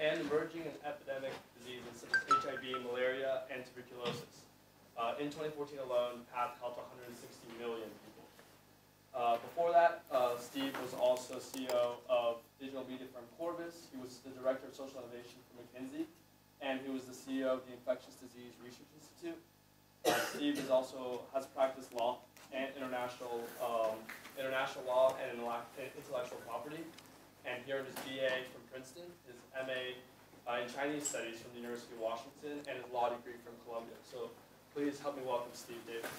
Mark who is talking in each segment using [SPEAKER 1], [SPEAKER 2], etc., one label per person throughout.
[SPEAKER 1] and emerging and epidemic diseases such as HIV, malaria, and tuberculosis. Uh, in 2014 alone, PATH helped 160 million people. Uh, before that, uh, Steve was also CEO of digital media firm Corbis. He was the director of social innovation for McKinsey, and he was the CEO of the Infectious Disease Research Institute. Uh, Steve is also has practiced law and international um, international law and intellectual property. And he earned his BA from Princeton, his MA uh, in Chinese Studies from the University of Washington, and his law degree from Columbia. So please help me welcome Steve Davis.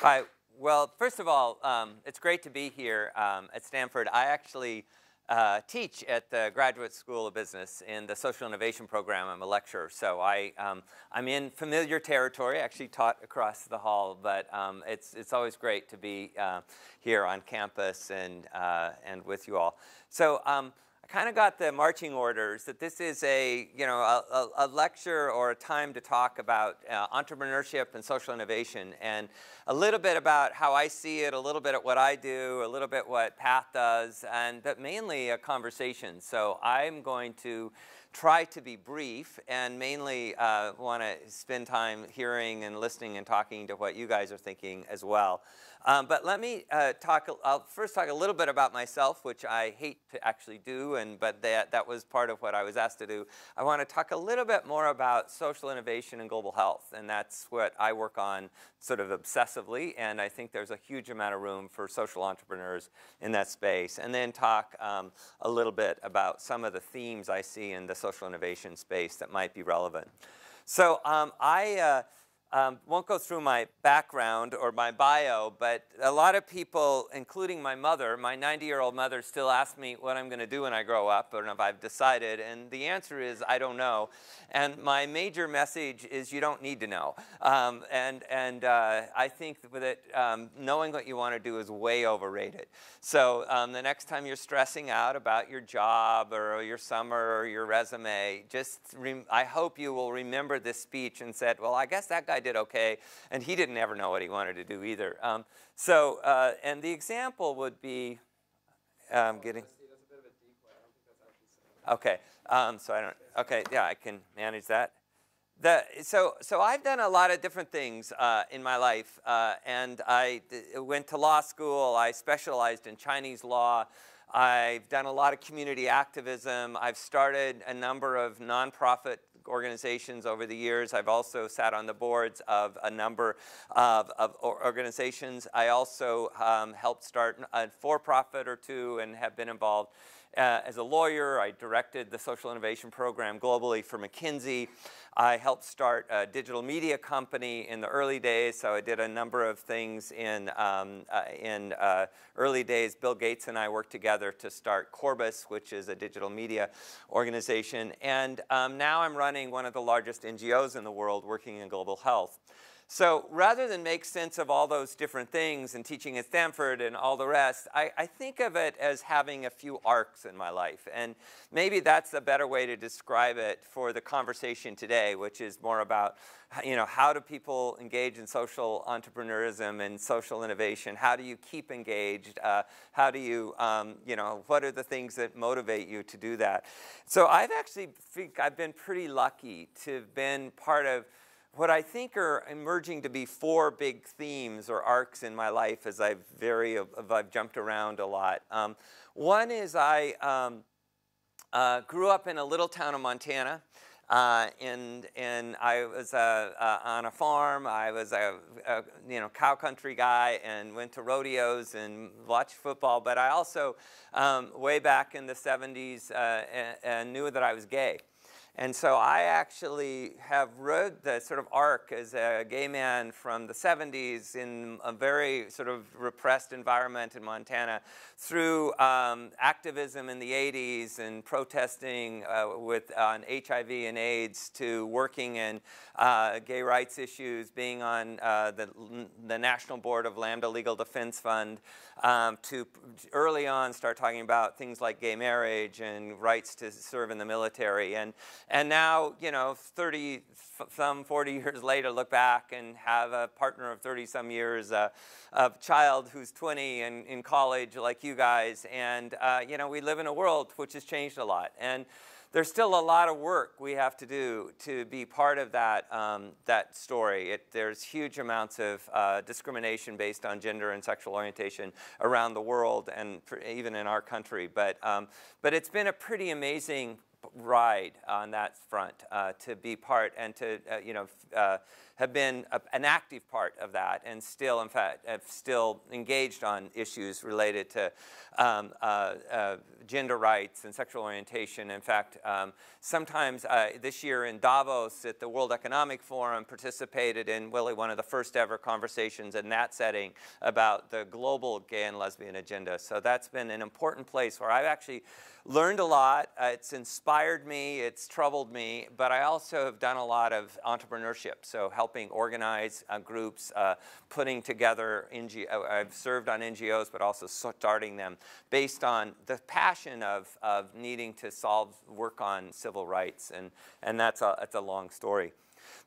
[SPEAKER 2] Hi. Well, first of all, um, it's great to be here um, at Stanford. I actually uh, teach at the Graduate School of Business in the Social Innovation Program. I'm a lecturer, so I, um, I'm in familiar territory. I actually taught across the hall, but um, it's, it's always great to be uh, here on campus and, uh, and with you all. So um, I kind of got the marching orders that this is a, you know, a, a lecture or a time to talk about uh, entrepreneurship and social innovation and a little bit about how I see it, a little bit at what I do, a little bit what Path does, and but mainly a conversation. So I'm going to try to be brief and mainly uh, want to spend time hearing and listening and talking to what you guys are thinking as well. Um, but let me uh, talk, I'll first talk a little bit about myself, which I hate to actually do, and, but that, that was part of what I was asked to do. I want to talk a little bit more about social innovation and global health, and that's what I work on sort of obsessively, and I think there's a huge amount of room for social entrepreneurs in that space. And then talk um, a little bit about some of the themes I see in the social innovation space that might be relevant. So um, I, uh, um, won't go through my background or my bio, but a lot of people, including my mother, my 90-year-old mother, still ask me what I'm going to do when I grow up, or if I've decided, and the answer is I don't know. And my major message is you don't need to know. Um, and and uh, I think that um, knowing what you want to do is way overrated. So um, the next time you're stressing out about your job or your summer or your resume, just I hope you will remember this speech and said, well, I guess that guy did okay, and he didn't ever know what he wanted to do either. Um, so, uh, and the example would be um, getting. Okay, um, so I don't. Okay, yeah, I can manage that. The, so, so I've done a lot of different things uh, in my life, uh, and I went to law school. I specialized in Chinese law. I've done a lot of community activism. I've started a number of nonprofit organizations over the years. I've also sat on the boards of a number of, of organizations. I also um, helped start a for-profit or two and have been involved uh, as a lawyer. I directed the social innovation program globally for McKinsey. I helped start a digital media company in the early days, so I did a number of things in, um, uh, in uh, early days. Bill Gates and I worked together to start Corbis, which is a digital media organization. And um, now I'm running one of the largest NGOs in the world working in global health. So rather than make sense of all those different things and teaching at Stanford and all the rest, I, I, think of it as having a few arcs in my life. And maybe that's a better way to describe it for the conversation today, which is more about you know, how do people engage in social entrepreneurism and social innovation? How do you keep engaged? Uh, how do you, um, you know, what are the things that motivate you to do that? So I've actually, think I've been pretty lucky to have been part of what I think are emerging to be four big themes or arcs in my life as I've very I've jumped around a lot. Um, one is I um, uh, grew up in a little town of Montana. Uh, and, and I was uh, on a farm. I was a, a, you know cow country guy and went to rodeos and watched football. But I also, um, way back in the 70s, uh, knew that I was gay. And so I actually have rode the sort of arc as a gay man from the 70s in a very sort of repressed environment in Montana through um, activism in the 80s and protesting uh, with on HIV and AIDS to working in uh, gay rights issues, being on uh, the, the National Board of Lambda Legal Defense Fund, um, to early on start talking about things like gay marriage and rights to serve in the military. And, and now, you know, 30 some 40 years later, look back and have a partner of 30 some years, uh, a child who's 20 and in college like you guys. And, uh, you know, we live in a world which has changed a lot. And there's still a lot of work we have to do to be part of that, um, that story. It, there's huge amounts of uh, discrimination based on gender and sexual orientation around the world and even in our country. But, um, but it's been a pretty amazing ride on that front uh, to be part and to uh, you know uh, have been a, an active part of that and still in fact have still engaged on issues related to um, uh, uh, gender rights and sexual orientation. In fact, um, sometimes uh, this year in Davos at the World Economic Forum participated in really one of the first ever conversations in that setting about the global gay and lesbian agenda. So that's been an important place where I've actually learned a lot. Uh, it's inspired me, it's troubled me, but I also have done a lot of entrepreneurship. So helping organize uh, groups, uh, putting together NGO, uh, I've served on NGOs, but also starting them based on the passion of, of needing to solve, work on civil rights. And, and that's, a, that's a long story.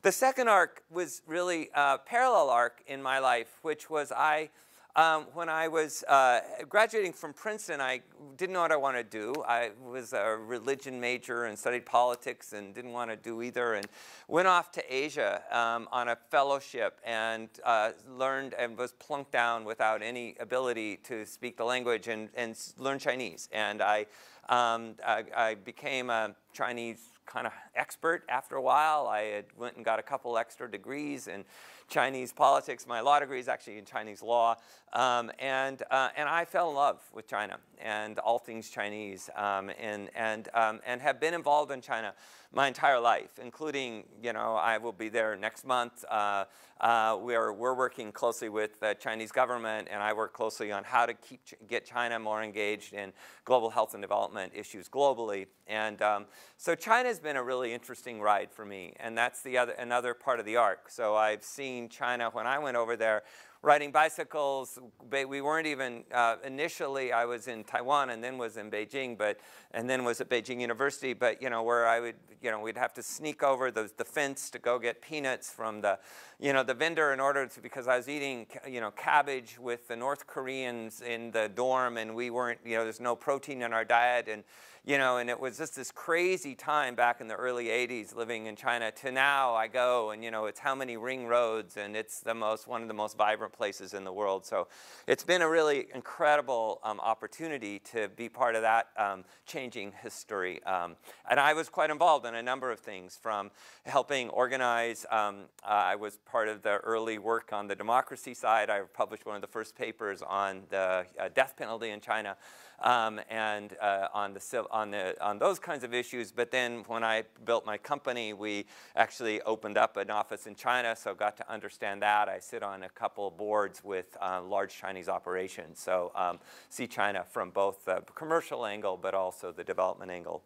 [SPEAKER 2] The second arc was really a parallel arc in my life, which was I um, when I was uh, graduating from Princeton, I didn't know what I wanted to do. I was a religion major and studied politics and didn't want to do either, and went off to Asia um, on a fellowship and uh, learned and was plunked down without any ability to speak the language and, and learn Chinese. And I, um, I, I became a Chinese kind of expert after a while. I had went and got a couple extra degrees and Chinese politics. My law degree is actually in Chinese law. Um, and, uh, and I fell in love with China and all things Chinese um, and, and, um, and have been involved in China my entire life, including, you know, I will be there next month. Uh, uh, we're, we're working closely with the Chinese government, and I work closely on how to keep get China more engaged in global health and development issues globally. And um, so China's been a really interesting ride for me, and that's the other, another part of the arc. So I've seen China when I went over there riding bicycles. We weren't even, uh, initially I was in Taiwan and then was in Beijing, but, and then was at Beijing University, but you know, where I would, you know, we'd have to sneak over the, the fence to go get peanuts from the, you know, the vendor in order to, because I was eating, you know, cabbage with the North Koreans in the dorm and we weren't, you know, there's no protein in our diet and, you know, and it was just this crazy time back in the early 80s living in China to now I go and, you know, it's how many ring roads and it's the most, one of the most vibrant places in the world. So it's been a really incredible um, opportunity to be part of that um, changing history. Um, and I was quite involved in a number of things from helping organize, uh, I was part of the early work on the democracy side. I published one of the first papers on the uh, death penalty in China um, and uh, on, the, on, the, on those kinds of issues. But then when I built my company, we actually opened up an office in China, so got to understand that. I sit on a couple boards with uh, large Chinese operations, so um, see China from both the commercial angle, but also the development angle.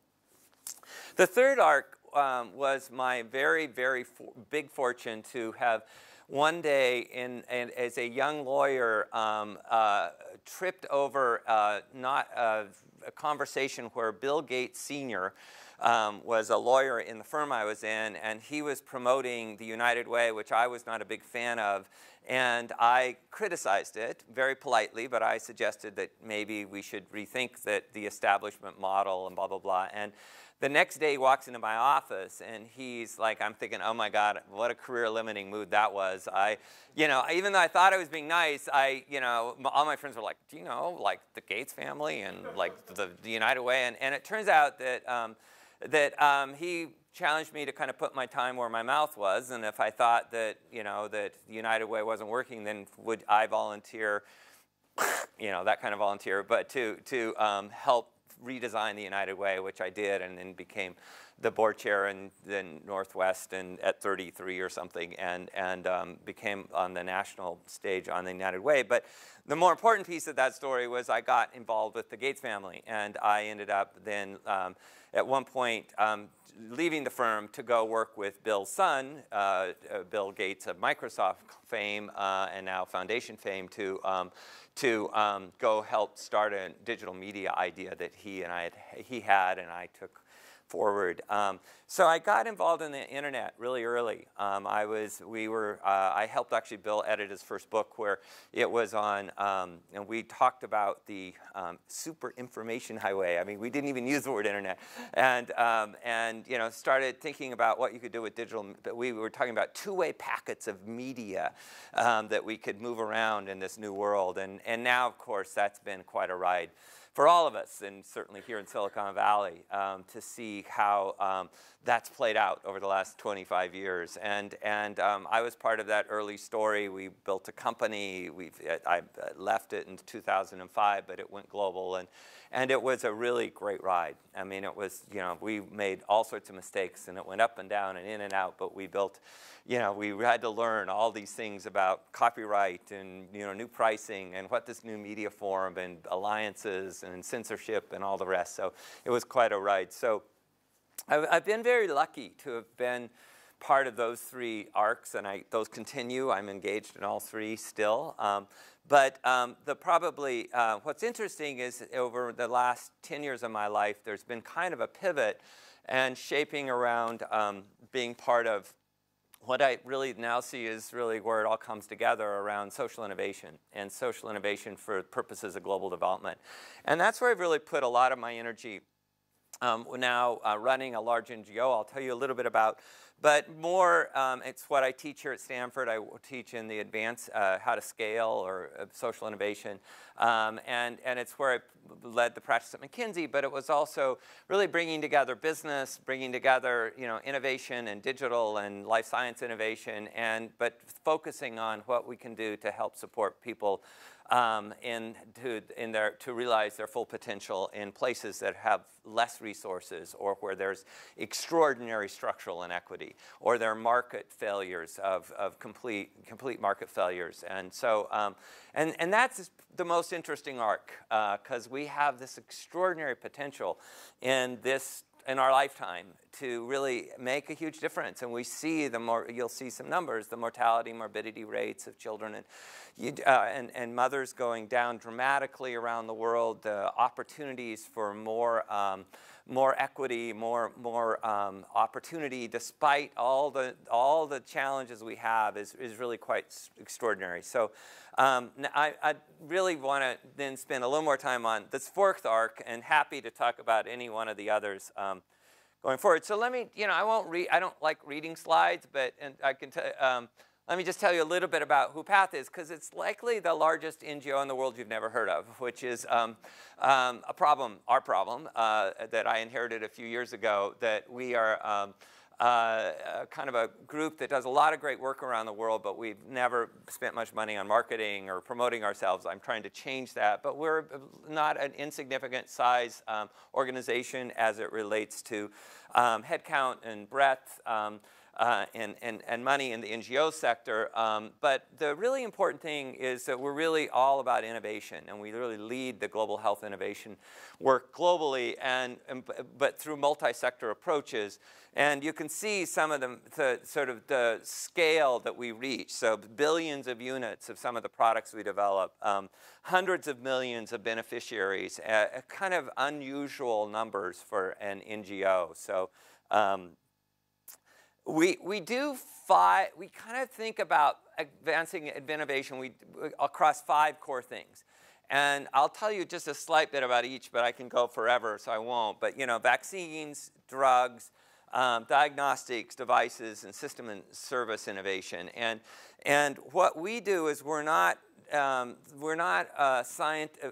[SPEAKER 2] The third arc um, was my very, very for big fortune to have one day in, in, as a young lawyer um, uh, tripped over uh, not uh, a conversation where Bill Gates Sr. Um, was a lawyer in the firm I was in, and he was promoting the United Way, which I was not a big fan of. And I criticized it very politely, but I suggested that maybe we should rethink that the establishment model and blah, blah, blah. And the next day he walks into my office and he's like, I'm thinking, oh my God, what a career limiting mood that was. I, you know, even though I thought I was being nice, I, you know, all my friends were like, do you know, like the Gates family and like the, the United Way? And, and it turns out that, um, that um, he challenged me to kind of put my time where my mouth was. And if I thought that, you know, that the United Way wasn't working, then would I volunteer, you know, that kind of volunteer, but to, to um, help redesign the United Way, which I did, and then became the board chair in then Northwest and at 33 or something, and and um, became on the national stage on the United Way. But the more important piece of that story was I got involved with the Gates family, and I ended up then um, at one point. Um, leaving the firm to go work with Bill's son, uh, uh, Bill Gates of Microsoft fame uh, and now foundation fame, to um, to um, go help start a digital media idea that he and I had, he had, and I took forward. Um, so I got involved in the internet really early. Um, I was, we were, uh, I helped actually Bill edit his first book where it was on, um, and we talked about the um, super information highway. I mean, we didn't even use the word internet, and um, and you know started thinking about what you could do with digital. But we were talking about two-way packets of media um, that we could move around in this new world, and and now of course that's been quite a ride for all of us, and certainly here in Silicon Valley, um, to see how um, that's played out over the last 25 years. And, and um, I was part of that early story. We built a company. We've, I left it in 2005, but it went global. And, and it was a really great ride. I mean, it was, you know, we made all sorts of mistakes, and it went up and down and in and out, but we built you know, we had to learn all these things about copyright and, you know, new pricing and what this new media form and alliances and censorship and all the rest. So it was quite a ride. So I've, I've been very lucky to have been part of those three arcs, and I, those continue. I'm engaged in all three still. Um, but um, the probably, uh, what's interesting is over the last 10 years of my life, there's been kind of a pivot and shaping around um, being part of what I really now see is really where it all comes together around social innovation and social innovation for purposes of global development. And that's where I've really put a lot of my energy um, we're now uh, running a large NGO. I'll tell you a little bit about but more, um, it's what I teach here at Stanford. I teach in the advanced uh, how to scale or uh, social innovation. Um, and, and it's where I led the practice at McKinsey, but it was also really bringing together business, bringing together you know, innovation and digital and life science innovation, and, but focusing on what we can do to help support people um, in, to, their, to realize their full potential in places that have less resources or where there's extraordinary structural inequity or there are market failures of, of complete, complete market failures. And so, um, and, and that's the most interesting arc because uh, we have this extraordinary potential in this in our lifetime to really make a huge difference. And we see the more, you'll see some numbers, the mortality, morbidity rates of children and, uh, and, and mothers going down dramatically around the world, the opportunities for more, um, more equity, more, more um, opportunity, despite all the, all the challenges we have is, is really quite extraordinary. So um, I, I, really want to then spend a little more time on this fourth arc and happy to talk about any one of the others um, going forward. So let me, you know, I won't read, I don't like reading slides, but and I can tell, um, let me just tell you a little bit about who PATH is, because it's likely the largest NGO in the world you've never heard of, which is um, um, a problem, our problem, uh, that I inherited a few years ago, that we are um, uh, kind of a group that does a lot of great work around the world, but we've never spent much money on marketing or promoting ourselves. I'm trying to change that, but we're not an insignificant size um, organization as it relates to um, headcount and breadth. Uh, and, and, and money in the NGO sector. Um, but the really important thing is that we're really all about innovation, and we really lead the global health innovation work globally, and, and but through multi-sector approaches. And you can see some of the, the, sort of the scale that we reach. So billions of units of some of the products we develop, um, hundreds of millions of beneficiaries, uh, kind of unusual numbers for an NGO. So um, we, we do five, we kind of think about advancing innovation we, across five core things. And I'll tell you just a slight bit about each, but I can go forever, so I won't. But you know, vaccines, drugs, um, diagnostics, devices, and system and service innovation. And, and what we do is we're not um, we're not science. Uh,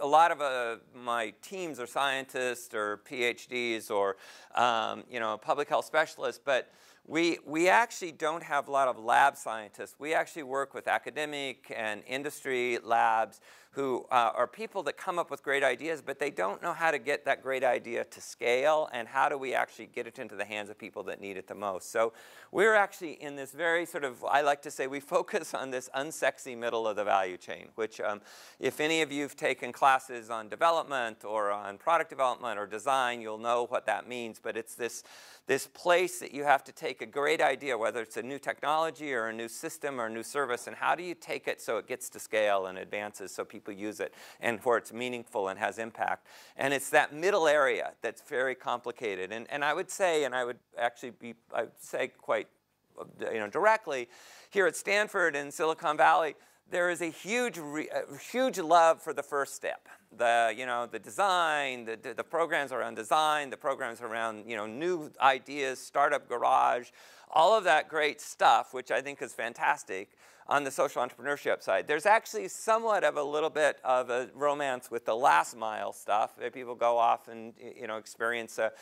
[SPEAKER 2] a lot of uh, my teams are scientists or PhDs or um, you know public health specialists, but we we actually don't have a lot of lab scientists. We actually work with academic and industry labs who uh, are people that come up with great ideas, but they don't know how to get that great idea to scale and how do we actually get it into the hands of people that need it the most. So we're actually in this very sort of, I like to say, we focus on this unsexy middle of the value chain, which um, if any of you have taken classes on development or on product development or design, you'll know what that means, but it's this, this place that you have to take a great idea, whether it's a new technology or a new system or a new service, and how do you take it so it gets to scale and advances so people use it and where it's meaningful and has impact. And it's that middle area that's very complicated. And, and I would say, and I would actually be, I would say quite you know, directly, here at Stanford and Silicon Valley, there is a huge, huge love for the first step. The, you know, the design, the, the programs around design, the programs around, you know, new ideas, startup garage, all of that great stuff, which I think is fantastic on the social entrepreneurship side. There's actually somewhat of a little bit of a romance with the last mile stuff. People go off and, you know, experience a,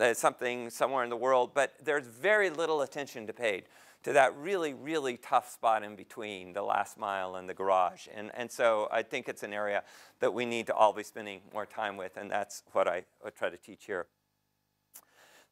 [SPEAKER 2] uh, something somewhere in the world, but there's very little attention to paid to that really, really tough spot in between the last mile and the garage. And, and so I think it's an area that we need to all be spending more time with, and that's what I, try to teach here.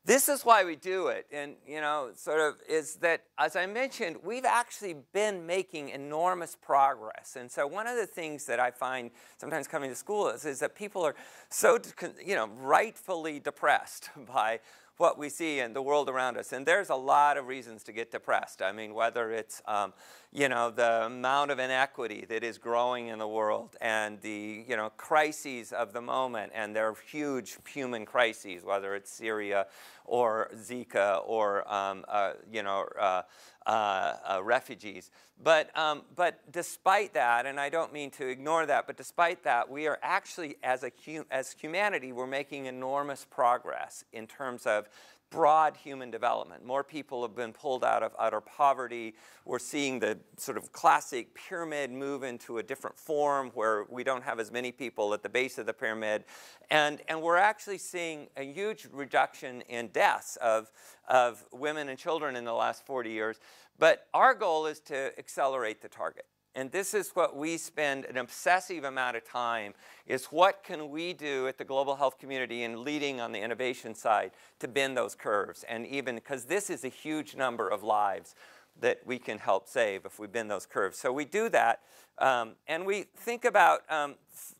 [SPEAKER 2] This is why we do it, and you know, sort of is that, as I mentioned, we've actually been making enormous progress. And so one of the things that I find sometimes coming to school is, is that people are so, you know, rightfully depressed by what we see in the world around us. And there's a lot of reasons to get depressed. I mean, whether it's, um, you know, the amount of inequity that is growing in the world and the, you know, crises of the moment, and they're huge human crises, whether it's Syria or Zika or, um, uh, you know, uh, uh, uh, refugees. But, um, but despite that, and I don't mean to ignore that, but despite that, we are actually, as, a as humanity, we're making enormous progress in terms of broad human development. More people have been pulled out of utter poverty. We're seeing the sort of classic pyramid move into a different form where we don't have as many people at the base of the pyramid. And, and we're actually seeing a huge reduction in deaths of, of women and children in the last 40 years. But our goal is to accelerate the target. And this is what we spend an obsessive amount of time is what can we do at the global health community and leading on the innovation side to bend those curves. And even because this is a huge number of lives that we can help save if we bend those curves. So we do that. Um, and we think about, um,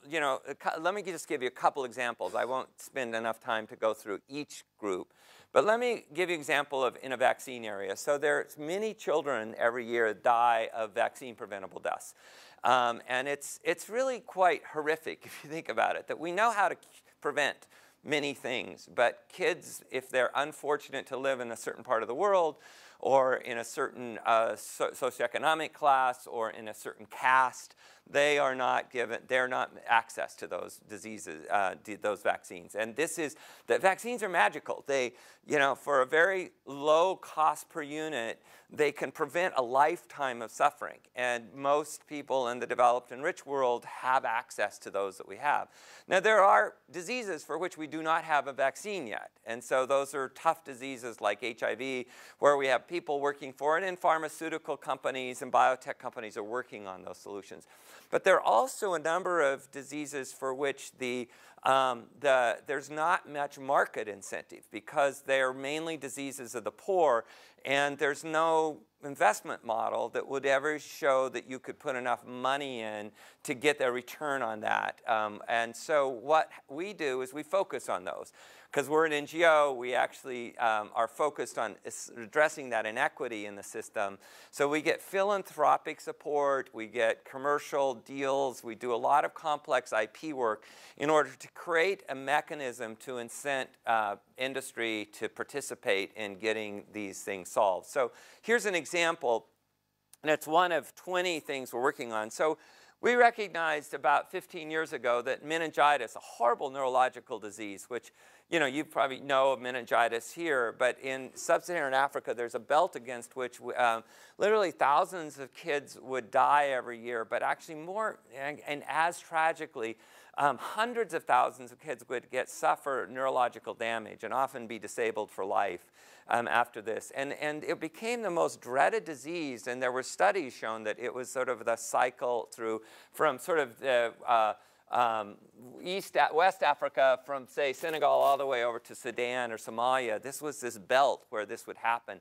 [SPEAKER 2] you know, let me just give you a couple examples. I won't spend enough time to go through each group. But let me give you an example of in a vaccine area. So there's many children every year die of vaccine preventable deaths. Um, and it's, it's really quite horrific if you think about it, that we know how to prevent many things, but kids, if they're unfortunate to live in a certain part of the world, or in a certain uh, so socioeconomic class, or in a certain caste, they are not given, they're not access to those diseases, uh, those vaccines. And this is, the vaccines are magical. They, you know, for a very low cost per unit, they can prevent a lifetime of suffering. And most people in the developed and rich world have access to those that we have. Now, there are diseases for which we do not have a vaccine yet. And so those are tough diseases like HIV, where we have people working for it, and pharmaceutical companies and biotech companies are working on those solutions. But there are also a number of diseases for which the, um, the, there's not much market incentive because they're mainly diseases of the poor and there's no investment model that would ever show that you could put enough money in to get a return on that. Um, and so what we do is we focus on those because we're an NGO, we actually um, are focused on addressing that inequity in the system. So we get philanthropic support, we get commercial deals, we do a lot of complex IP work in order to create a mechanism to incent uh, industry to participate in getting these things solved. So here's an example, and it's one of 20 things we're working on. So we recognized about 15 years ago that meningitis, a horrible neurological disease, which you know, you probably know of meningitis here, but in sub-Saharan Africa, there's a belt against which um, literally thousands of kids would die every year, but actually more, and, and as tragically, um, hundreds of thousands of kids would get suffer neurological damage and often be disabled for life um, after this. And, and it became the most dreaded disease, and there were studies shown that it was sort of the cycle through from sort of the uh, um, East, West Africa from, say, Senegal all the way over to Sudan or Somalia. This was this belt where this would happen.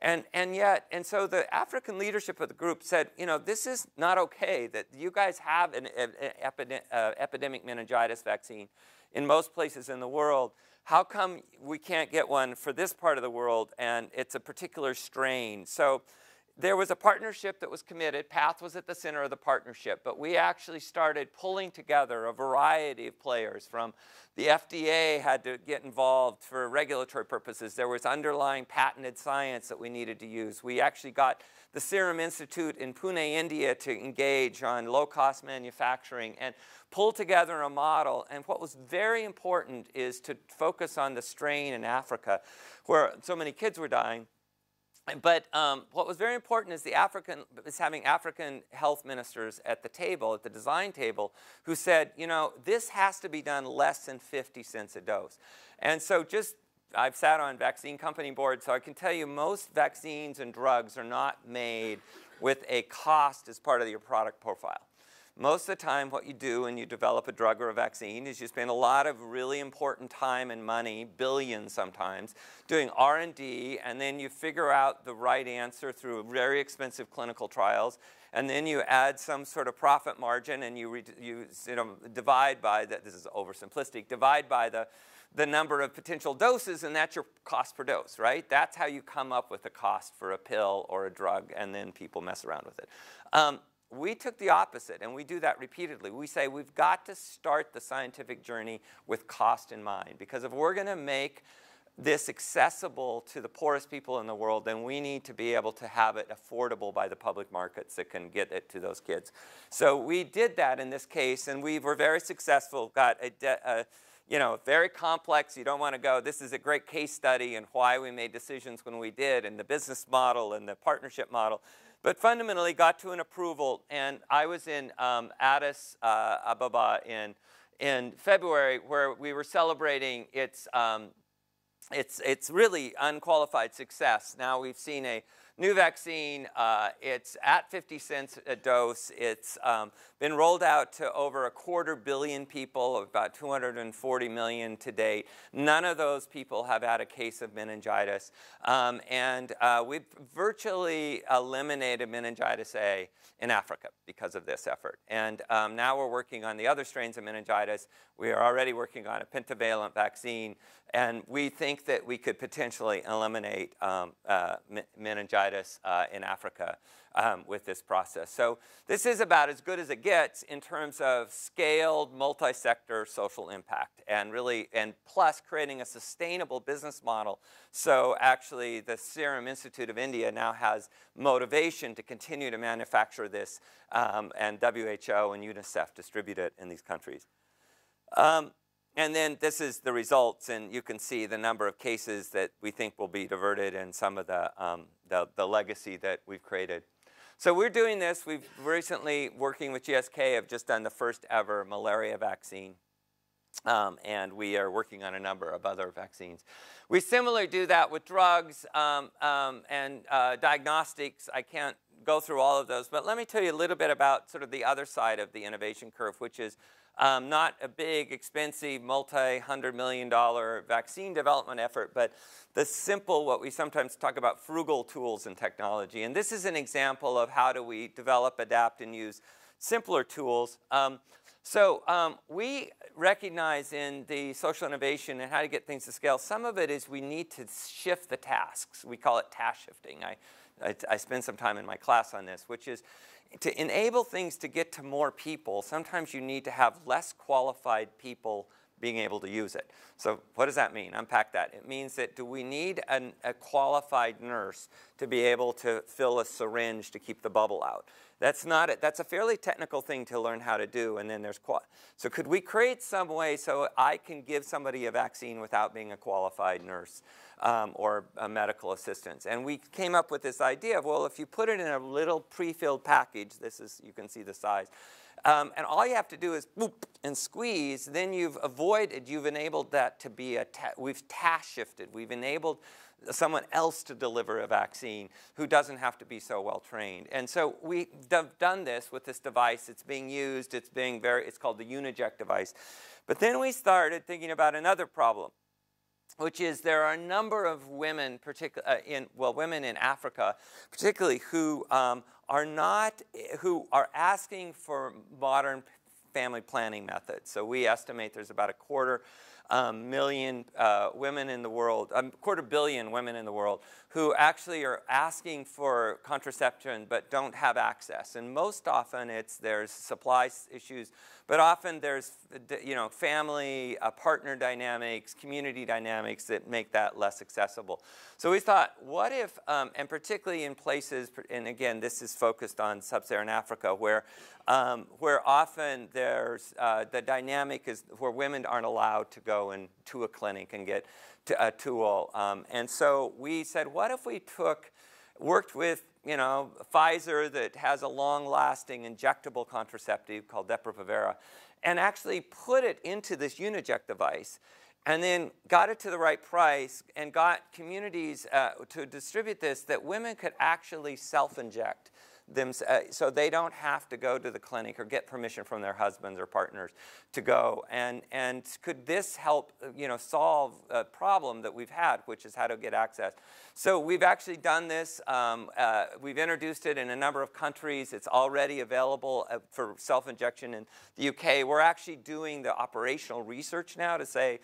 [SPEAKER 2] And, and yet, and so the African leadership of the group said, you know, this is not okay that you guys have an, an, an uh, epidemic meningitis vaccine in most places in the world. how come we can't get one for this part of the world and it's a particular strain? So there was a partnership that was committed. PATH was at the center of the partnership, but we actually started pulling together a variety of players from the FDA had to get involved for regulatory purposes. There was underlying patented science that we needed to use. We actually got the Serum Institute in Pune, India to engage on low-cost manufacturing and pull together a model. And what was very important is to focus on the strain in Africa where so many kids were dying but um, what was very important is the African is having African health ministers at the table, at the design table, who said, you know, this has to be done less than 50 cents a dose. And so just I've sat on vaccine company boards, so I can tell you most vaccines and drugs are not made with a cost as part of your product profile. Most of the time, what you do when you develop a drug or a vaccine is you spend a lot of really important time and money, billions sometimes, doing R&D, and then you figure out the right answer through very expensive clinical trials, and then you add some sort of profit margin, and you, you, you know, divide by, the, this is oversimplistic, divide by the, the number of potential doses, and that's your cost per dose, right? That's how you come up with the cost for a pill or a drug, and then people mess around with it. Um, we took the opposite, and we do that repeatedly. We say we've got to start the scientific journey with cost in mind, because if we're going to make this accessible to the poorest people in the world, then we need to be able to have it affordable by the public markets that can get it to those kids. So we did that in this case, and we were very successful. Got a, a you know, very complex. You don't want to go. This is a great case study and why we made decisions when we did, and the business model and the partnership model but fundamentally got to an approval. And I was in um, Addis uh, Ababa in, in February where we were celebrating its, um, its, its really unqualified success. Now we've seen a new vaccine. Uh, it's at 50 cents a dose. It's um, been rolled out to over a quarter billion people, about 240 million to date. None of those people have had a case of meningitis. Um, and uh, we've virtually eliminated meningitis A in Africa because of this effort. And um, now we're working on the other strains of meningitis. We are already working on a pentavalent vaccine and we think that we could potentially eliminate um, uh, meningitis uh, in Africa um, with this process. So this is about as good as it gets in terms of scaled multi-sector social impact and really, and plus creating a sustainable business model. So actually the Serum Institute of India now has motivation to continue to manufacture this um, and WHO and UNICEF distribute it in these countries. And then this is the results, and you can see the number of cases that we think will be diverted and some of the, um, the, the, legacy that we've created. So we're doing this. We've recently, working with GSK, have just done the first ever malaria vaccine. Um, and we are working on a number of other vaccines. We similarly do that with drugs um, um, and uh, diagnostics. I can't go through all of those, but let me tell you a little bit about sort of the other side of the innovation curve, which is um, not a big, expensive, multi-hundred million dollar vaccine development effort, but the simple, what we sometimes talk about, frugal tools and technology. And this is an example of how do we develop, adapt, and use simpler tools. Um, so um, we recognize in the social innovation and how to get things to scale, some of it is we need to shift the tasks. We call it task shifting. I, I, I spend some time in my class on this, which is to enable things to get to more people, sometimes you need to have less qualified people being able to use it. So what does that mean? Unpack that. It means that do we need an, a qualified nurse to be able to fill a syringe to keep the bubble out? That's not it. That's a fairly technical thing to learn how to do, and then there's qual. So could we create some way so I can give somebody a vaccine without being a qualified nurse? um, or a medical assistance. And we came up with this idea of, well, if you put it in a little pre-filled package, this is, you can see the size, um, and all you have to do is boop and squeeze, then you've avoided, you've enabled that to be a, ta we've task shifted, we've enabled someone else to deliver a vaccine who doesn't have to be so well trained. And so we've done this with this device. It's being used, it's being very, it's called the Uniject device. But then we started thinking about another problem which is there are a number of women, uh, in well, women in Africa, particularly who um, are not, who are asking for modern family planning methods. So we estimate there's about a quarter um, million uh, women in the world, a quarter billion women in the world, who actually are asking for contraception but don't have access. And most often it's there's supply issues but often there's, you know, family, uh, partner dynamics, community dynamics that make that less accessible. So we thought, what if, um, and particularly in places, and again, this is focused on sub-Saharan Africa, where, um, where often there's, uh, the dynamic is where women aren't allowed to go into a clinic and get a tool. Um, and so we said, what if we took, worked with you know, Pfizer that has a long-lasting injectable contraceptive called Depo-Provera, and actually put it into this Uniject device, and then got it to the right price and got communities uh, to distribute this that women could actually self-inject them, uh, so they don't have to go to the clinic or get permission from their husbands or partners to go. And, and could this help uh, you know, solve a problem that we've had, which is how to get access? So we've actually done this. Um, uh, we've introduced it in a number of countries. It's already available uh, for self-injection in the UK. We're actually doing the operational research now to say,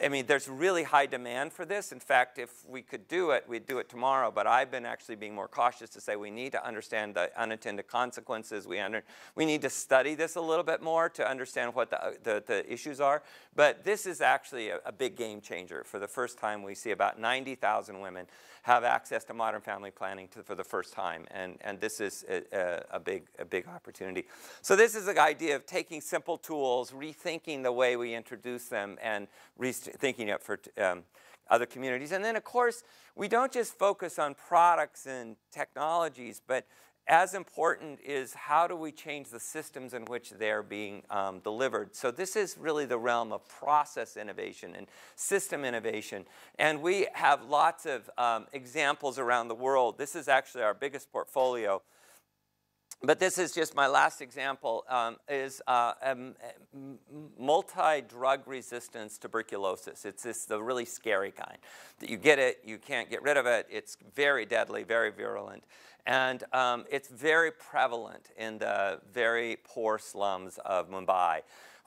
[SPEAKER 2] I mean, there's really high demand for this. In fact, if we could do it, we'd do it tomorrow. But I've been actually being more cautious to say we need to understand the unintended consequences. We, under, we need to study this a little bit more to understand what the, the, the issues are. But this is actually a, a, big game changer. For the first time, we see about 90,000 women have access to modern family planning to, for the first time. And, and this is a, a, big, a big opportunity. So this is the idea of taking simple tools, rethinking the way we introduce them, and rethinking it for um, other communities. And then, of course, we don't just focus on products and technologies, but as important is how do we change the systems in which they're being um, delivered. So this is really the realm of process innovation and system innovation. And we have lots of um, examples around the world. This is actually our biggest portfolio. But this is just my last example, um, is uh, um, multi-drug resistance tuberculosis. It's this, the really scary kind. That you get it, you can't get rid of it, it's very deadly, very virulent. And um, it's very prevalent in the very poor slums of Mumbai,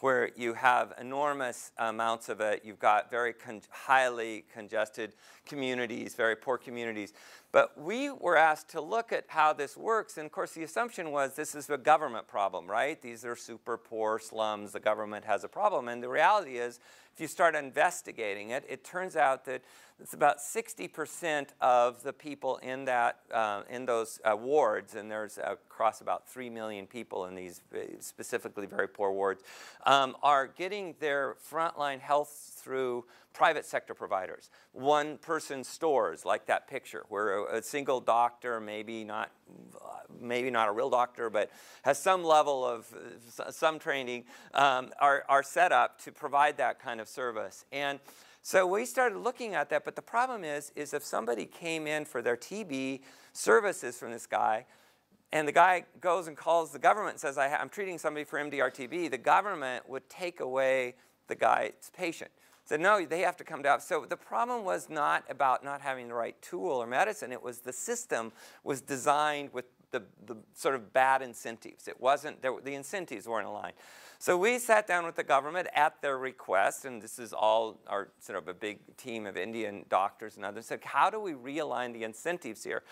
[SPEAKER 2] where you have enormous amounts of it. You've got very con highly congested communities, very poor communities. But we were asked to look at how this works. And of course, the assumption was this is a government problem, right? These are super poor slums. The government has a problem. And the reality is, if you start investigating it, it turns out that it's about 60% of the people in, that, uh, in those uh, wards, and there's across about 3 million people in these specifically very poor wards, um, are getting their frontline health through private sector providers. One person stores, like that picture, where a, a single doctor, maybe not, maybe not a real doctor, but has some level of uh, some training, um, are, are set up to provide that kind of service. And so we started looking at that, but the problem is, is if somebody came in for their TB services from this guy, and the guy goes and calls the government and says, I am treating somebody for MDR-TB, the government would take away the guy's patient. So no, they have to come down. So the problem was not about not having the right tool or medicine. It was the system was designed with the, the sort of bad incentives. It wasn't, there, the incentives weren't aligned. So we sat down with the government at their request, and this is all our sort of a big team of Indian doctors and others, said, how do we realign the incentives here?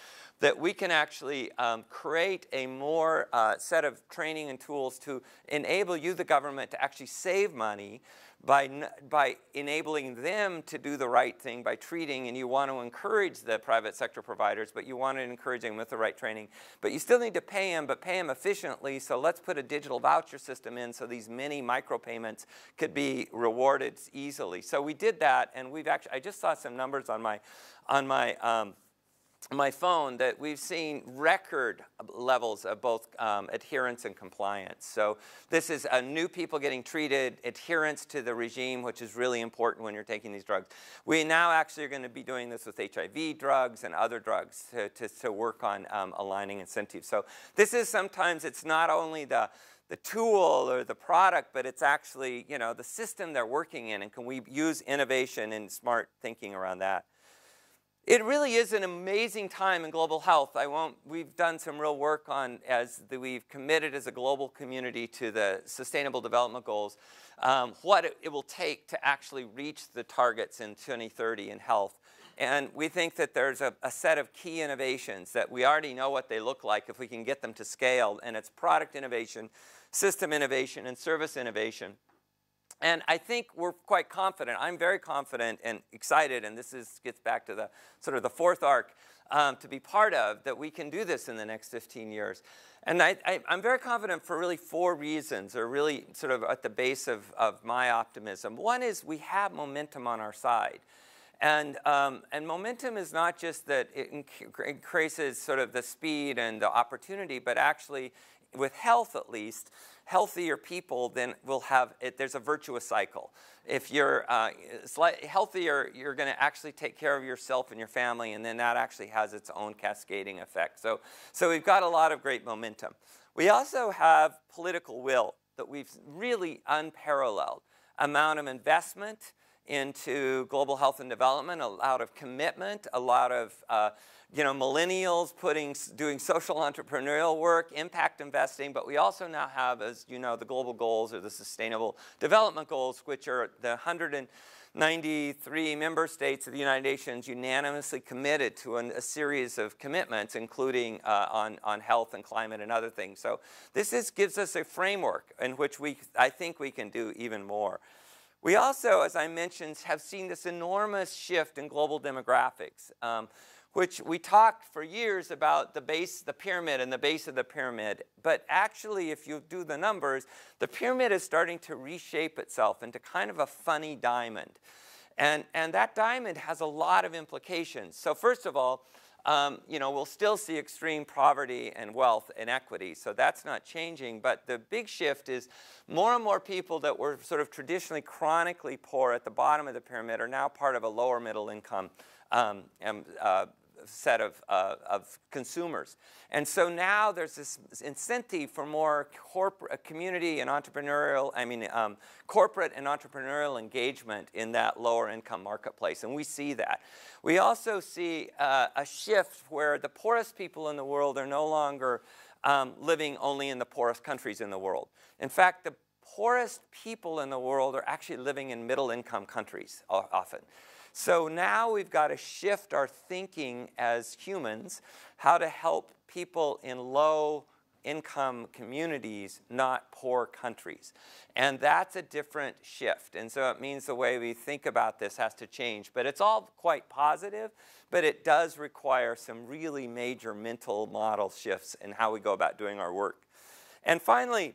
[SPEAKER 2] That we can actually um, create a more uh, set of training and tools to enable you, the government, to actually save money by, by enabling them to do the right thing by treating, and you want to encourage the private sector providers, but you want to encourage them with the right training. But you still need to pay them, but pay them efficiently, so let's put a digital voucher system in so these mini micropayments could be rewarded easily. So we did that, and we've actually, I just saw some numbers on my, on my um, my phone that we've seen record levels of both um, adherence and compliance. So this is uh, new people getting treated, adherence to the regime, which is really important when you're taking these drugs. We now actually are going to be doing this with HIV drugs and other drugs to, to, to work on um, aligning incentives. So this is sometimes, it's not only the the tool or the product, but it's actually, you know, the system they're working in, and can we use innovation and smart thinking around that? It really is an amazing time in global health. I won't, we've done some real work on as the, we've committed as a global community to the Sustainable Development Goals, um, what it, it will take to actually reach the targets in 2030 in health. And we think that there's a, a, set of key innovations that we already know what they look like if we can get them to scale, and it's product innovation, system innovation, and service innovation. And I think we're quite confident. I'm very confident and excited, and this is, gets back to the sort of the fourth arc um, to be part of, that we can do this in the next 15 years. And I, am very confident for really four reasons, or really sort of at the base of, of my optimism. One is we have momentum on our side. And, um, and momentum is not just that it increases sort of the speed and the opportunity, but actually, with health at least, healthier people, then will have it, there's a virtuous cycle. If you're uh, healthier, you're going to actually take care of yourself and your family, and then that actually has its own cascading effect. So, so we've got a lot of great momentum. We also have political will that we've really unparalleled amount of investment into global health and development, a lot of commitment, a lot of uh, you know, millennials putting, doing social entrepreneurial work, impact investing, but we also now have, as you know, the global goals or the sustainable development goals, which are the 193 member states of the United Nations unanimously committed to an, a series of commitments, including uh, on, on health and climate and other things. So this is, gives us a framework in which we, I think we can do even more. We also, as I mentioned, have seen this enormous shift in global demographics. Um, which we talked for years about the base, the pyramid and the base of the pyramid. But actually, if you do the numbers, the pyramid is starting to reshape itself into kind of a funny diamond. And, and that diamond has a lot of implications. So first of all, um, you know, we'll still see extreme poverty and wealth inequity, so that's not changing. But the big shift is more and more people that were sort of traditionally chronically poor at the bottom of the pyramid are now part of a lower middle income um, uh, set of, uh, of consumers. And so now there's this incentive for more corporate, uh, community and entrepreneurial, I mean, um, corporate and entrepreneurial engagement in that lower income marketplace. And we see that. We also see uh, a shift where the poorest people in the world are no longer um, living only in the poorest countries in the world. In fact, the poorest people in the world are actually living in middle income countries often. So now we've got to shift our thinking as humans how to help people in low income communities, not poor countries. And that's a different shift. And so it means the way we think about this has to change. But it's all quite positive, but it does require some really major mental model shifts in how we go about doing our work. And finally,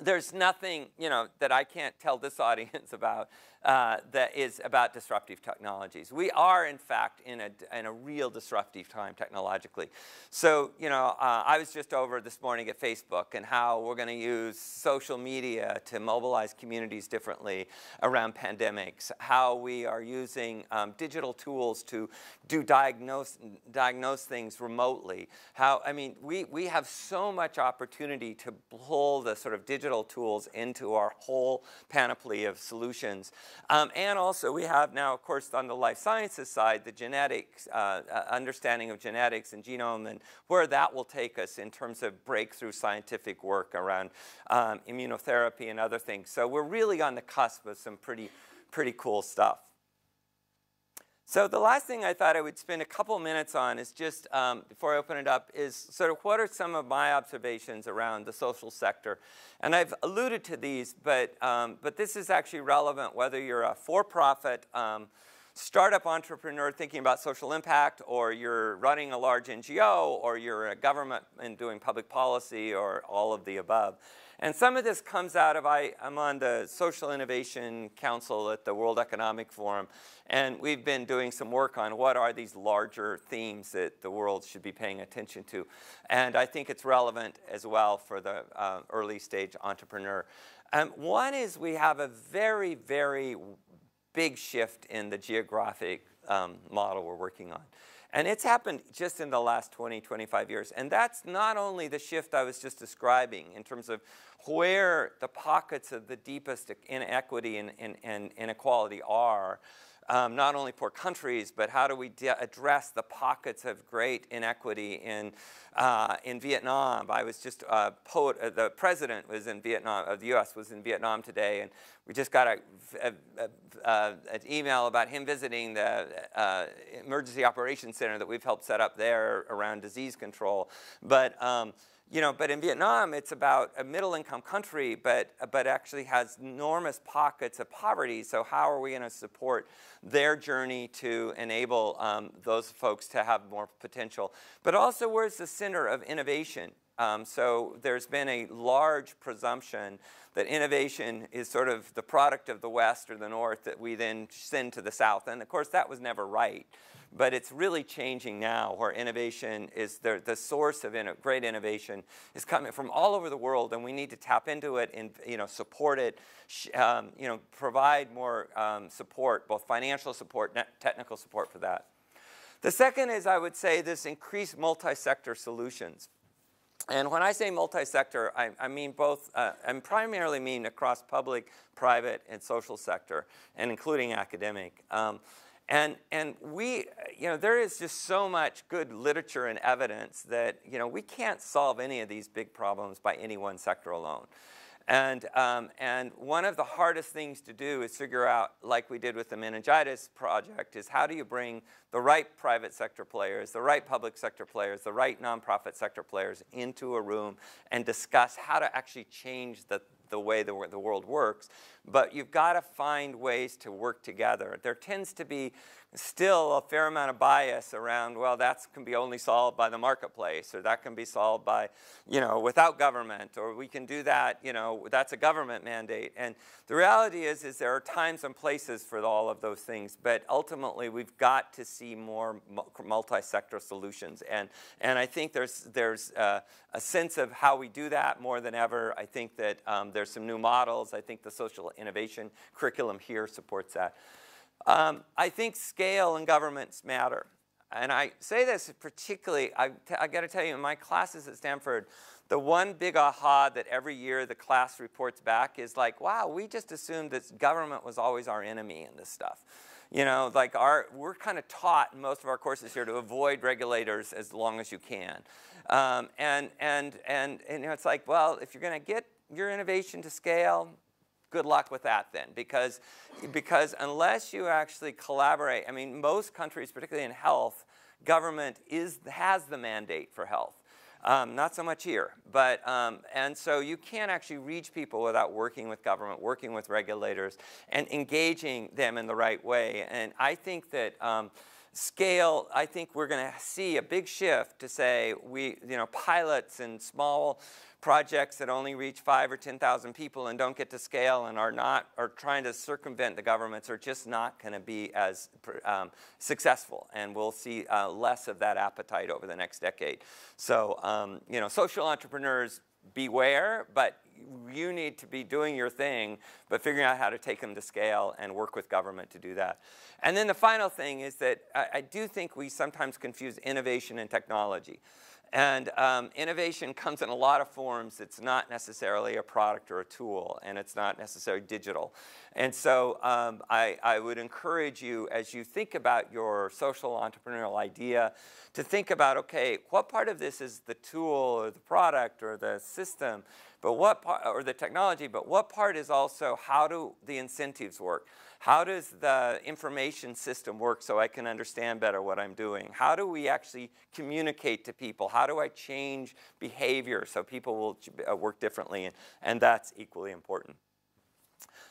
[SPEAKER 2] there's nothing, you know, that I can't tell this audience about uh, that is about disruptive technologies. We are, in fact, in a, in a real disruptive time technologically. So, you know, uh, I was just over this morning at Facebook and how we're going to use social media to mobilize communities differently around pandemics, how we are using um, digital tools to do diagnose, diagnose things remotely. How, I mean, we, we have so much opportunity to pull the sort of digital tools into our whole panoply of solutions. Um, and also we have now, of course, on the life sciences side, the genetics, uh, uh, understanding of genetics and genome and where that will take us in terms of breakthrough scientific work around um, immunotherapy and other things. So we're really on the cusp of some pretty, pretty cool stuff. So the last thing I thought I would spend a couple minutes on is just, um, before I open it up, is sort of what are some of my observations around the social sector. And I've alluded to these, but, um, but this is actually relevant whether you're a for-profit um, startup entrepreneur thinking about social impact, or you're running a large NGO, or you're a government and doing public policy, or all of the above. And some of this comes out of, I, I'm on the Social Innovation Council at the World Economic Forum, and we've been doing some work on what are these larger themes that the world should be paying attention to. And I think it's relevant as well for the uh, early stage entrepreneur. Um, one is we have a very, very big shift in the geographic um, model we're working on. And it's happened just in the last 20, 25 years. And that's not only the shift I was just describing in terms of where the pockets of the deepest inequity and, and, and inequality are, um, not only poor countries, but how do we address the pockets of great inequity in, uh, in Vietnam? I was just, uh, poet, uh, the president was in Vietnam, of the U.S. was in Vietnam today, and we just got a, a, a, an email about him visiting the uh, emergency operations center that we've helped set up there around disease control. But um, you know, but in Vietnam, it's about a middle income country, but, but actually has enormous pockets of poverty. So how are we going to support their journey to enable um, those folks to have more potential? But also, where's the center of innovation? Um, so there's been a large presumption that innovation is sort of the product of the West or the North that we then send to the South. And of course, that was never right. But it's really changing now where innovation is the, the source of great innovation is coming from all over the world and we need to tap into it and you know, support it, um, you know, provide more um, support, both financial support, technical support for that. The second is, I would say, this increased multi-sector solutions. And when I say multi-sector, I, I, mean both, uh, primarily mean across public, private, and social sector, and including academic. Um, and, and we, you know, there is just so much good literature and evidence that, you know, we can't solve any of these big problems by any one sector alone. And, um, and one of the hardest things to do is figure out, like we did with the meningitis project, is how do you bring the right private sector players, the right public sector players, the right nonprofit sector players into a room and discuss how to actually change the, the way the, the world works. But you've got to find ways to work together. There tends to be still a fair amount of bias around, well, that can be only solved by the marketplace, or that can be solved by, you know, without government, or we can do that, you know, that's a government mandate. And the reality is, is there are times and places for all of those things, but ultimately we've got to see more multi-sector solutions. And, and I think there's, there's uh, a sense of how we do that more than ever. I think that um, there's some new models. I think the social innovation curriculum here supports that. Um, I think scale and governments matter. And I say this particularly, I, I got to tell you, in my classes at Stanford, the one big aha that every year the class reports back is like, wow, we just assumed that government was always our enemy in this stuff. You know, like our, we're kind of taught in most of our courses here to avoid regulators as long as you can. Um, and, and, and, and you know, it's like, well, if you're going to get your innovation to scale, good luck with that then because, because unless you actually collaborate, I mean, most countries, particularly in health, government is, has the mandate for health. Um, not so much here, but, um, and so you can't actually reach people without working with government, working with regulators, and engaging them in the right way. And I think that um, scale, I think we're going to see a big shift to say we, you know, pilots and small projects that only reach five or 10,000 people and don't get to scale and are not, are trying to circumvent the governments are just not going to be as um, successful. And we'll see uh, less of that appetite over the next decade. So, um, you know, social entrepreneurs beware, but you need to be doing your thing, but figuring out how to take them to scale and work with government to do that. And then the final thing is that I, I do think we sometimes confuse innovation and technology. And um, innovation comes in a lot of forms. It's not necessarily a product or a tool, and it's not necessarily digital. And so um, I, I, would encourage you, as you think about your social entrepreneurial idea, to think about, okay, what part of this is the tool or the product or the system, but what part, or the technology, but what part is also how do the incentives work? How does the information system work so I can understand better what I'm doing? How do we actually communicate to people? How do I change behavior so people will uh, work differently? And, and that's equally important.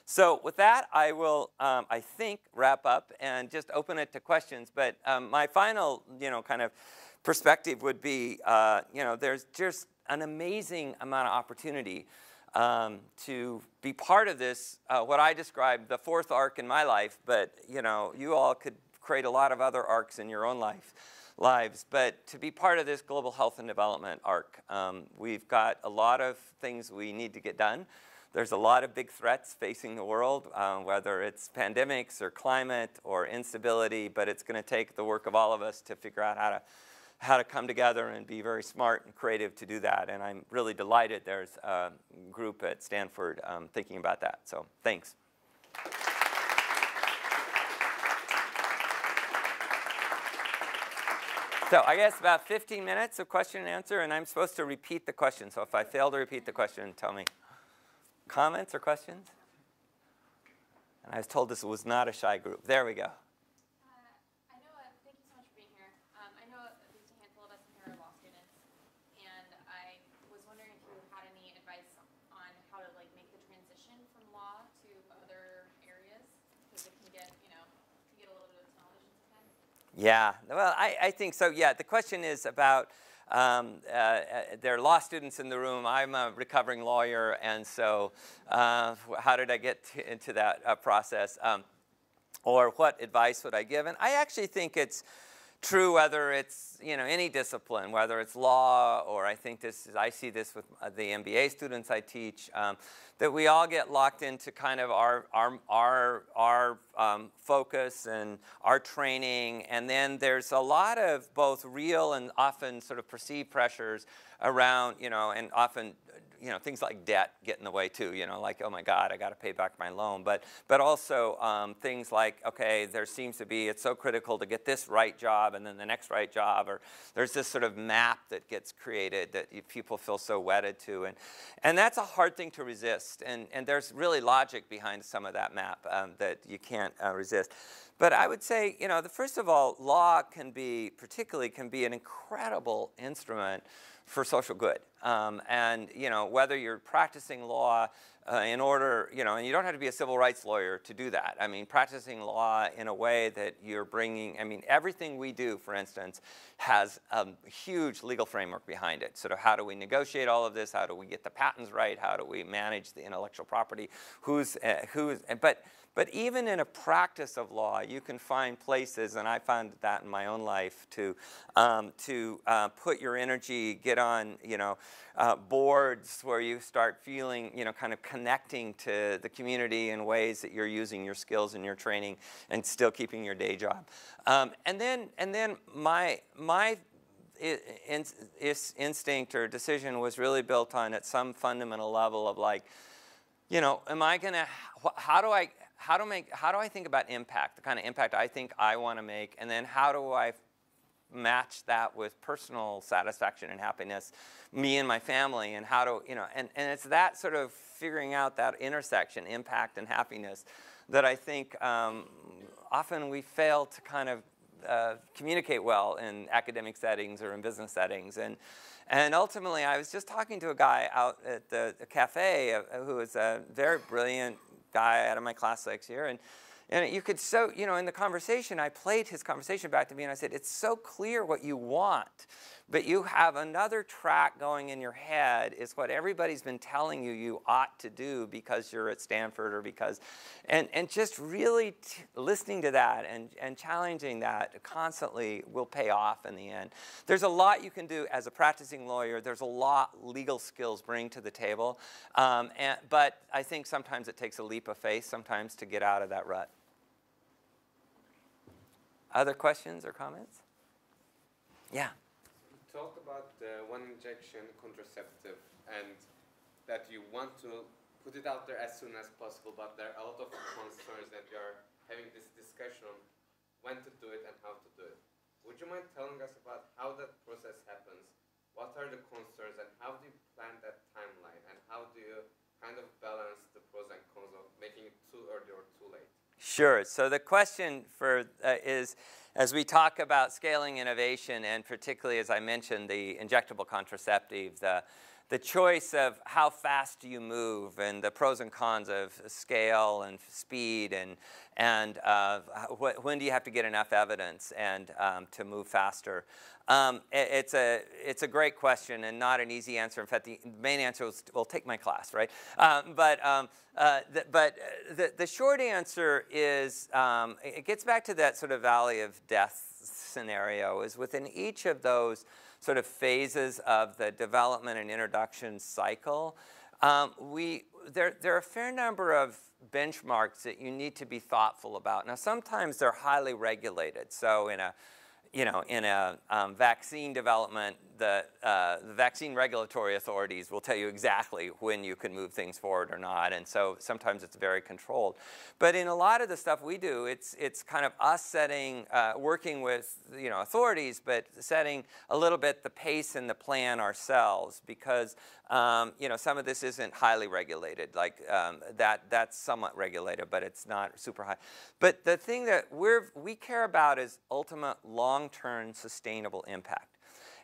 [SPEAKER 2] So with that, I will, um, I think, wrap up and just open it to questions. But um, my final, you know, kind of perspective would be, uh, you know, there's just an amazing amount of opportunity um, to be part of this, uh, what I describe the fourth arc in my life, but you know, you all could create a lot of other arcs in your own life, lives. But to be part of this global health and development arc, um, we've got a lot of things we need to get done. There's a lot of big threats facing the world, uh, whether it's pandemics or climate or instability, but it's going to take the work of all of us to figure out how to how to come together and be very smart and creative to do that. And I'm really delighted there's a group at Stanford um, thinking about that. So thanks. So I guess about 15 minutes of question and answer, and I'm supposed to repeat the question. So if I fail to repeat the question, tell me. Comments or questions? And I was told this was not a shy group. There we go. Yeah, well, I, I think so. Yeah, the question is about um, uh, uh, there are law students in the room. I'm a recovering lawyer, and so uh, how did I get to, into that uh, process? Um, or what advice would I give? And I actually think it's true whether it's you know any discipline, whether it's law or I think this is, I see this with uh, the MBA students I teach. Um, that we all get locked into kind of our, our, our, our um, focus and our training. And then there's a lot of both real and often sort of perceived pressures around, you know, and often you know, things like debt get in the way too, you know, like, oh my God, I got to pay back my loan. But, but also um, things like, okay, there seems to be, it's so critical to get this right job and then the next right job, or there's this sort of map that gets created that people feel so wedded to. And, and that's a hard thing to resist. And, and there's really logic behind some of that map um, that you can't uh, resist. But I would say, you know, the, first of all, law can be, particularly, can be an incredible instrument for social good. Um, and you know whether you're practicing law uh, in order, you know, and you don't have to be a civil rights lawyer to do that. I mean, practicing law in a way that you're bringing. I mean, everything we do, for instance, has a huge legal framework behind it. Sort of how do we negotiate all of this? How do we get the patents right? How do we manage the intellectual property? Who's uh, who's? But but even in a practice of law, you can find places, and I found that in my own life, to, um, to uh, put your energy, get on, you know, uh, boards where you start feeling, you know, kind of connecting to the community in ways that you're using your skills and your training and still keeping your day job. Um, and then, and then my, my instinct or decision was really built on at some fundamental level of like, you know, am I going to, how do I, how do, make, how do I think about impact, the kind of impact I think I want to make, and then how do I match that with personal satisfaction and happiness, me and my family, and how to, you know, and, and it's that sort of figuring out that intersection, impact and happiness, that I think um, often we fail to kind of uh, communicate well in academic settings or in business settings. And, and ultimately, I was just talking to a guy out at the, the cafe uh, who was a very brilliant guy out of my class last year. And, and you could so, you know, in the conversation, I played his conversation back to me and I said, it's so clear what you want, but you have another track going in your head is what everybody's been telling you you ought to do because you're at Stanford or because, and, and just really listening to that and, and challenging that constantly will pay off in the end. There's a lot you can do as a practicing lawyer. There's a lot legal skills bring to the table. Um, and, but I think sometimes it takes a leap of faith sometimes to get out of that rut. Other questions or comments? Yeah.
[SPEAKER 3] Talk about the one injection contraceptive and that you want to put it out there as soon as possible, but there are a lot of concerns that you are having this discussion on when to do it and how to do it. Would you mind telling us about how that process happens? What are the concerns and how do you plan that timeline? And how do you kind of balance the pros and cons of making it too early or too late?
[SPEAKER 2] Sure. So the question for uh, is, as we talk about scaling innovation, and particularly as I mentioned, the injectable contraceptive, the the choice of how fast do you move and the pros and cons of scale and speed and, and uh, wh when do you have to get enough evidence and um, to move faster. Um, it, it's, a, it's a great question and not an easy answer. In fact, the main answer was, well, take my class, right? Um, but um, uh, the, but uh, the, the short answer is, um, it gets back to that sort of valley of death scenario, is within each of those sort of phases of the development and introduction cycle, um, we, there, there are a fair number of benchmarks that you need to be thoughtful about. Now, sometimes they're highly regulated. So in a, you know, in a um, vaccine development, the, uh, the vaccine regulatory authorities will tell you exactly when you can move things forward or not. And so sometimes it's very controlled. But in a lot of the stuff we do, it's, it's kind of us setting, uh, working with you know, authorities, but setting a little bit the pace and the plan ourselves because um, you know, some of this isn't highly regulated. Like um, that, that's somewhat regulated, but it's not super high. But the thing that we're, we care about is ultimate long-term sustainable impact.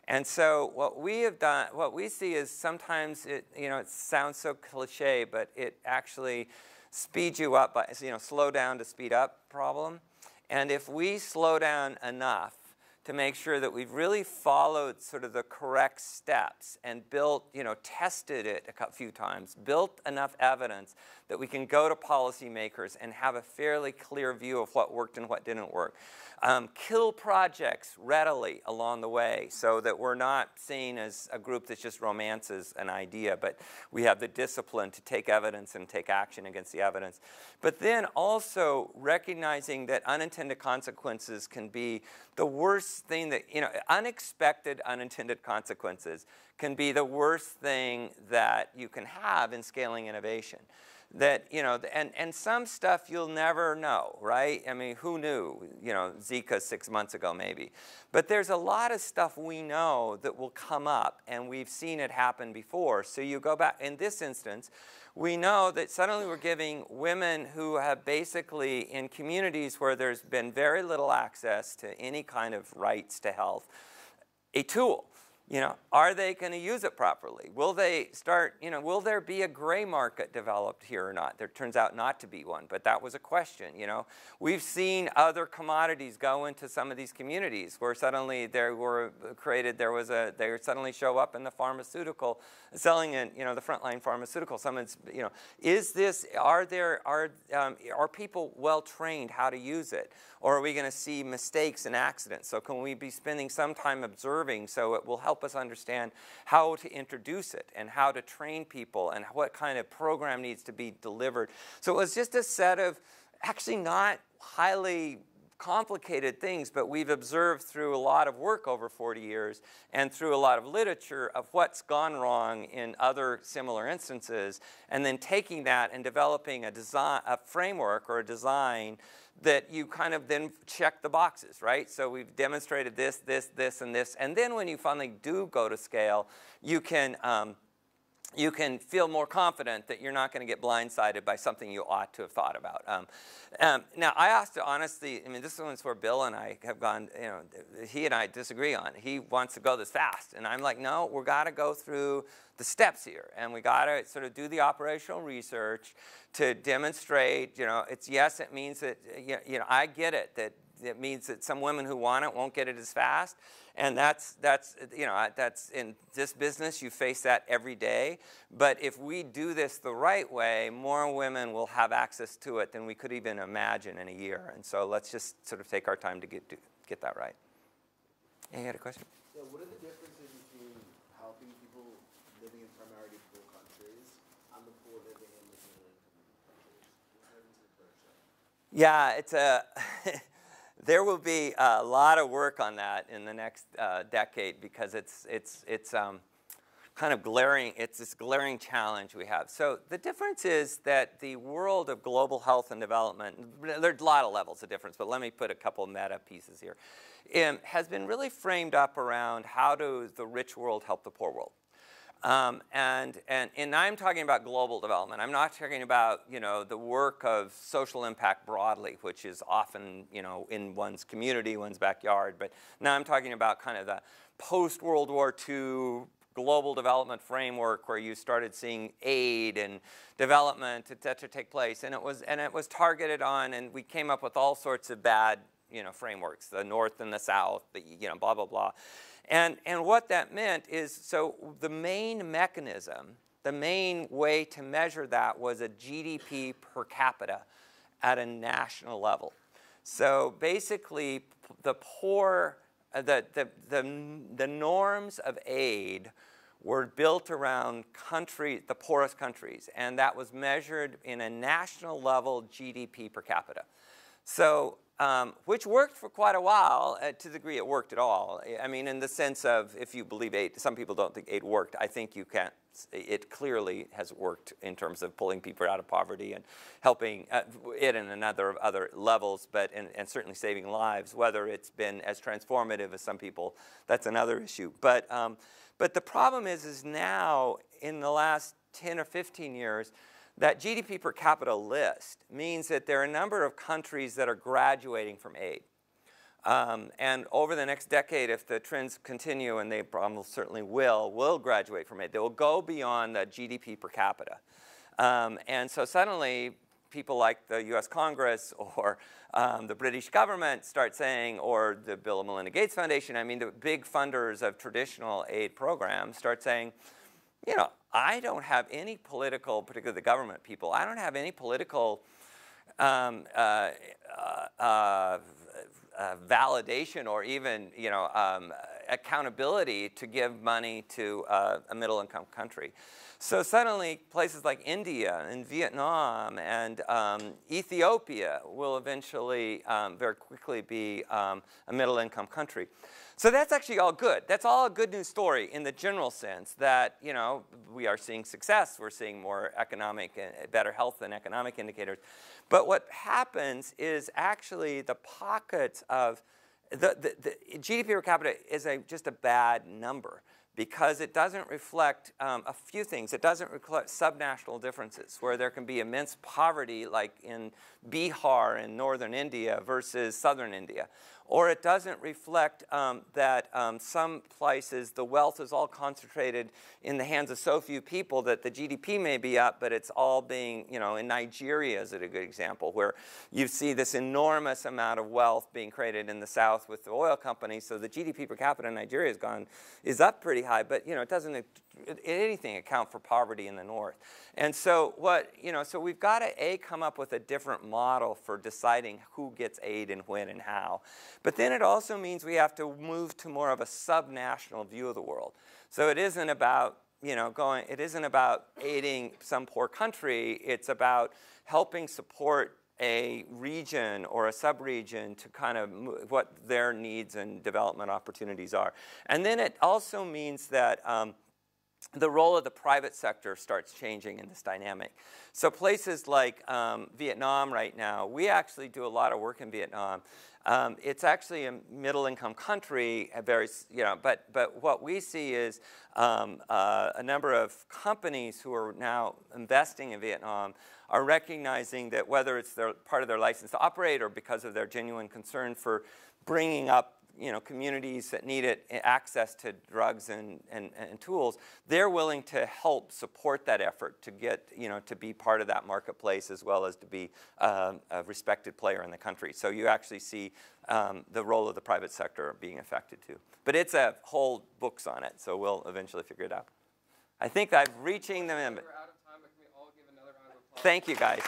[SPEAKER 2] And so what we have done, what we see is sometimes it, you know, it sounds so cliche, but it actually speeds you up by, you know, slow down to speed up problem. And if we slow down enough, to make sure that we've really followed sort of the correct steps and built, you know, tested it a few times, built enough evidence that we can go to policymakers and have a fairly clear view of what worked and what didn't work. Um, kill projects readily along the way so that we're not seen as a group that just romances an idea, but we have the discipline to take evidence and take action against the evidence. But then also recognizing that unintended consequences can be the thing that, you know, unexpected unintended consequences can be the worst thing that you can have in scaling innovation that, you know, and, and some stuff you'll never know, right? I mean, who knew, you know, Zika six months ago maybe. But there's a lot of stuff we know that will come up, and we've seen it happen before. So you go back, in this instance, we know that suddenly we're giving women who have basically, in communities where there's been very little access to any kind of rights to health, a tool you know, are they going to use it properly? Will they start, you know, will there be a gray market developed here or not? There turns out not to be one, but that was a question, you know. We've seen other commodities go into some of these communities where suddenly there were created, there was a, they suddenly show up in the pharmaceutical, selling in, you know, the frontline pharmaceutical. Someone's, you know, is this, are there, are, um, are people well trained how to use it? Or are we going to see mistakes and accidents? So can we be spending some time observing so it will help us understand how to introduce it and how to train people and what kind of program needs to be delivered. So it was just a set of actually not highly complicated things, but we've observed through a lot of work over 40 years and through a lot of literature of what's gone wrong in other similar instances, and then taking that and developing a design, a framework or a design that you kind of then check the boxes, right? So we've demonstrated this, this, this, and this. And then when you finally do go to scale, you can, um, you can feel more confident that you're not going to get blindsided by something you ought to have thought about. Um, um, now, I asked to honestly, I mean, this one's where Bill and I have gone, you know, he and I disagree on. He wants to go this fast. And I'm like, no, we've got to go through the steps here. And we got to sort of do the operational research to demonstrate, you know, it's yes, it means that, you know, I get it, that it means that some women who want it won't get it as fast. And that's, that's, you know, that's in this business, you face that every day. But if we do this the right way, more women will have access to it than we could even imagine in a year. And so let's just sort of take our time to get, to get that right. Any you had a question?
[SPEAKER 4] Yeah, what are the differences between helping people living in primarily poor countries and the poor living in the income countries?
[SPEAKER 2] Yeah, it's a. there will be a lot of work on that in the next uh, decade because it's it's it's um, kind of glaring. It's this glaring challenge we have. So the difference is that the world of global health and development. There's a lot of levels of difference, but let me put a couple meta pieces here. Um, has been really framed up around how does the rich world help the poor world. Um, and, and, and I'm talking about global development. I'm not talking about, you know, the work of social impact broadly, which is often, you know, in one's community, one's backyard. But now I'm talking about kind of the post-World War II global development framework where you started seeing aid and development, et cetera, take place. And it was, and it was targeted on, and we came up with all sorts of bad, you know, frameworks, the North and the South, the, you know, blah, blah, blah. And, and what that meant is, so the main mechanism, the main way to measure that was a GDP per capita at a national level. So basically, the poor, uh, the, the, the, the norms of aid were built around country, the poorest countries, and that was measured in a national level GDP per capita. So um, which worked for quite a while uh, to the degree it worked at all. I- mean, in the sense of if you believe aid, some people don't think aid worked. I think you can't. It clearly has worked in terms of pulling people out of poverty and helping uh, it in another of other levels, but and, and certainly saving lives. Whether it's been as transformative as some people, that's another issue. But um, but the problem is, is now in the last 10 or 15 years, that GDP per capita list means that there are a number of countries that are graduating from aid. Um, and over the next decade, if the trends continue, and they almost certainly will, will graduate from aid. They will go beyond the GDP per capita. Um, and so suddenly, people like the US Congress or um, the British government start saying, or the Bill and Melinda Gates Foundation, I mean, the big funders of traditional aid programs start saying, you know, I don't have any political, particularly the government people, I don't have any political um, uh, uh, uh, validation or even, you know, um, accountability to give money to uh, a middle income country. So suddenly places like India and Vietnam and um, Ethiopia will eventually um, very quickly be um, a middle income country. So that's actually all good. That's all a good news story in the general sense that, you know, we are seeing success. We're seeing more economic, and better health and economic indicators. But what happens is actually the pockets of the, the, the GDP per capita is a, just a bad number because it doesn't reflect um, a few things. It doesn't reflect subnational differences where there can be immense poverty like in Bihar in northern India versus southern India or it doesn't reflect um, that um, some places the wealth is all concentrated in the hands of so few people that the GDP may be up, but it's all being, you know, in Nigeria is a good example, where you see this enormous amount of wealth being created in the south with the oil companies. So the GDP per capita in Nigeria has gone, is up pretty high, but, you know, it doesn't anything account for poverty in the north. And so what, you know, so we've got to A, come up with a different model for deciding who gets aid and when and how. But then it also means we have to move to more of a subnational view of the world. So it isn't about, you know, going, it isn't about aiding some poor country, it's about helping support a region or a subregion to kind of what their needs and development opportunities are. And then it also means that um, the role of the private sector starts changing in this dynamic. So places like um, Vietnam right now, we actually do a lot of work in Vietnam. Um, it's actually a middle-income country, a very, you know, but, but what we see is um, uh, a number of companies who are now investing in Vietnam are recognizing that whether it's their, part of their license to operate or because of their genuine concern for bringing up you know, communities that need it, eh, access to drugs and, and, and tools, they're willing to help support that effort to get, you know, to be part of that marketplace as well as to be um, a respected player in the country. So you actually see um, the role of the private sector being affected too. But it's a whole books on it, so we'll eventually figure it out. I think I'm reaching the limit. Thank you, guys.